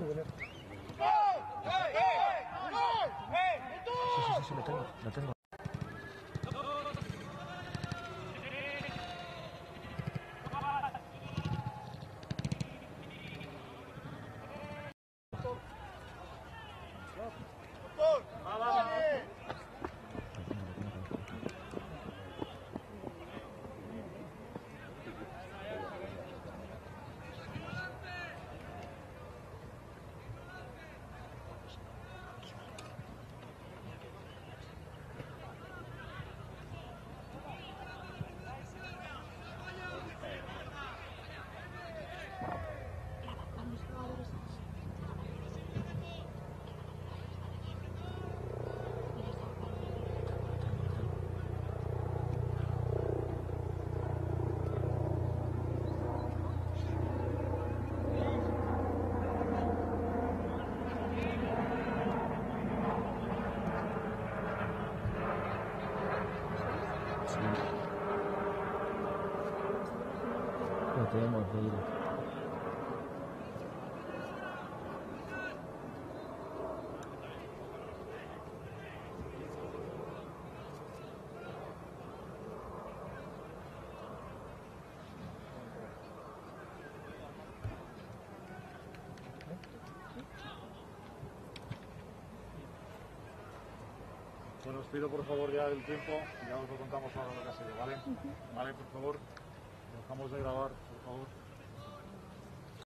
joder. Sí, sí, sí, lo tengo, lo tengo. Lo tenemos que Bueno, os pido por favor ya el tiempo, ya os lo contamos ahora lo que ha sido, ¿vale? Vale, por favor, dejamos de grabar, por favor.